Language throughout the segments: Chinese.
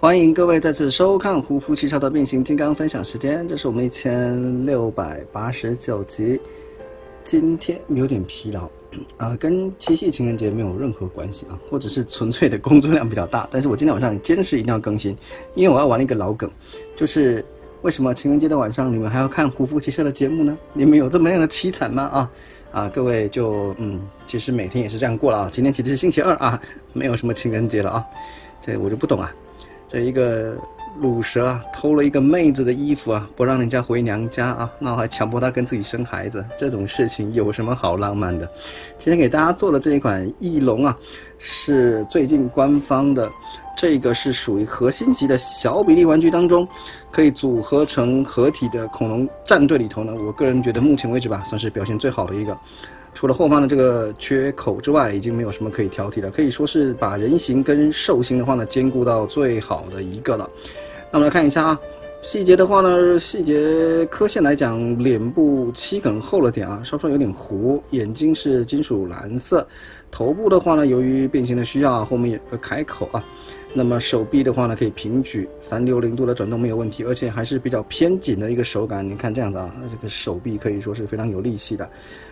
欢迎各位再次收看《胡夫汽车的变形金刚》分享时间，这是我们一千六百八十九集。今天有点疲劳，啊，跟七夕情人节没有任何关系啊，或者是纯粹的工作量比较大。但是我今天晚上坚持一定要更新，因为我要玩一个老梗，就是为什么情人节的晚上你们还要看胡夫汽车的节目呢？你们有这么样的凄惨吗？啊 啊，各位就嗯，其实每天也是这样过了啊。今天其实是星期二啊，没有什么情人节了啊，这我就不懂了。这一个卤蛇啊，偷了一个妹子的衣服啊，不让人家回娘家啊，那我还强迫她跟自己生孩子，这种事情有什么好浪漫的？今天给大家做的这一款翼龙啊，是最近官方的，这个是属于核心级的小比例玩具当中，可以组合成合体的恐龙战队里头呢，我个人觉得目前为止吧，算是表现最好的一个。除了后方的这个缺口之外，已经没有什么可以挑剔的，可以说是把人形跟兽形的话呢兼顾到最好的一个了。那我们来看一下啊，细节的话呢，细节刻线来讲，脸部漆可能厚了点啊，稍稍有点糊，眼睛是金属蓝色，头部的话呢，由于变形的需要啊，后面有个开口啊。那么手臂的话呢，可以平举三六零度的转动没有问题，而且还是比较偏紧的一个手感。你看这样子啊，这个手臂可以说是非常有力气的，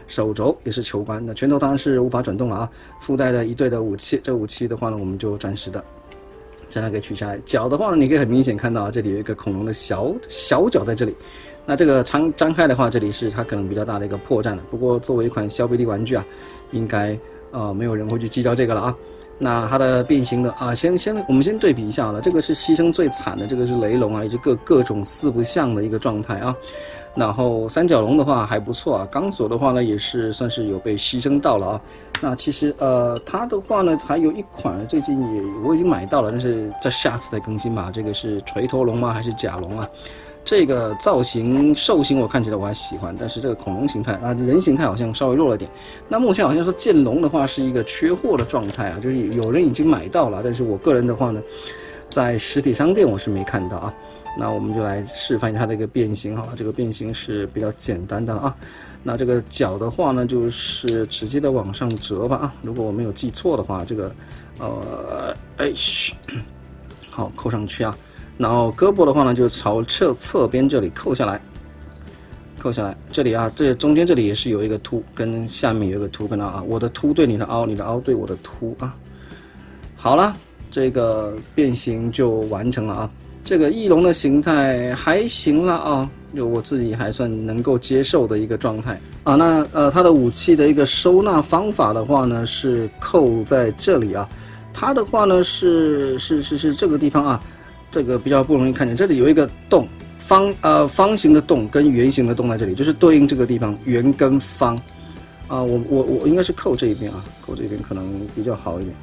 手肘也是球关。那拳头当然是无法转动了啊。附带的一对的武器，这武器的话呢，我们就暂时的将它给取下来。脚的话呢，你可以很明显看到这里有一个恐龙的小小脚在这里。那这个张张开的话，这里是它可能比较大的一个破绽了。不过作为一款消费力玩具啊，应该呃没有人会去计较这个了啊。那它的变形的啊，先先我们先对比一下了，这个是牺牲最惨的，这个是雷龙啊，以及各各种四不像的一个状态啊。然后三角龙的话还不错啊，钢索的话呢也是算是有被牺牲到了啊。那其实呃它的话呢还有一款最近也我已经买到了，但是在下次再更新吧。这个是锤头龙吗？还是甲龙啊？这个造型兽形我看起来我还喜欢，但是这个恐龙形态啊，人形态好像稍微弱了点。那目前好像说剑龙的话是一个缺货的状态啊，就是有人已经买到了，但是我个人的话呢，在实体商店我是没看到啊。那我们就来示范一下它的一个变形哈，这个变形是比较简单的啊。那这个脚的话呢，就是直接的往上折吧啊。如果我没有记错的话，这个呃，哎，好扣上去啊。然后胳膊的话呢，就朝侧侧边这里扣下来，扣下来。这里啊，这中间这里也是有一个凸，跟下面有一个凸跟啊。我的凸对你的凹，你的凹对我的凸啊。好了，这个变形就完成了啊。这个翼龙的形态还行了啊，就我自己还算能够接受的一个状态啊。那呃，它的武器的一个收纳方法的话呢，是扣在这里啊。它的话呢是是是是这个地方啊。这个比较不容易看见，这里有一个洞，方呃方形的洞跟圆形的洞在这里，就是对应这个地方圆跟方，啊我我我应该是扣这一边啊，扣这边可能比较好一点，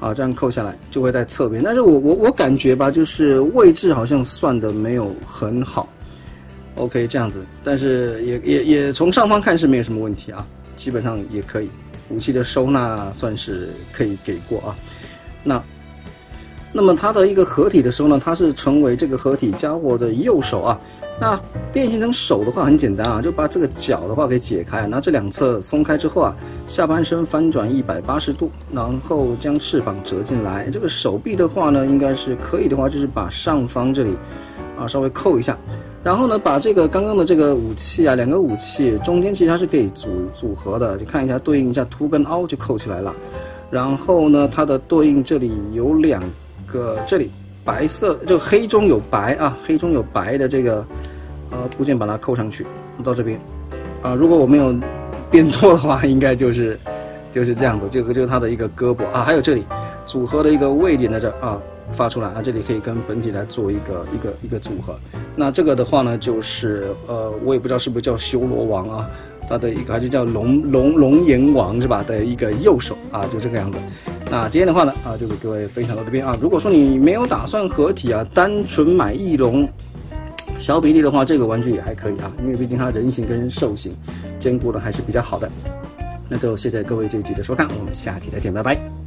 好这样扣下来就会在侧边，但是我我我感觉吧，就是位置好像算的没有很好，OK 这样子，但是也也也从上方看是没有什么问题啊，基本上也可以，武器的收纳算是可以给过啊，那。那么它的一个合体的时候呢，它是成为这个合体家伙的右手啊。那变形成手的话很简单啊，就把这个脚的话给解开，那这两侧松开之后啊，下半身翻转一百八十度，然后将翅膀折进来。这个手臂的话呢，应该是可以的话，就是把上方这里啊稍微扣一下，然后呢把这个刚刚的这个武器啊，两个武器中间其实它是可以组组合的，就看一下对应一下凸跟凹就扣起来了。然后呢，它的对应这里有两。个这里白色就黑中有白啊，黑中有白的这个呃部件把它扣上去到这边啊，如果我没有变错的话，应该就是就是这样子，这个就是它的一个胳膊啊，还有这里组合的一个位点在这啊发出来啊，这里可以跟本体来做一个一个一个组合。那这个的话呢，就是呃我也不知道是不是叫修罗王啊，它的一个还是叫龙龙龙岩王是吧的一个右手啊，就这个样子。那今天的话呢，啊，就给各位分享到这边啊。如果说你没有打算合体啊，单纯买翼龙小比例的话，这个玩具也还可以啊，因为毕竟它人形跟兽形兼顾的还是比较好的。那就谢谢各位这一集的收看，我们下期再见，拜拜。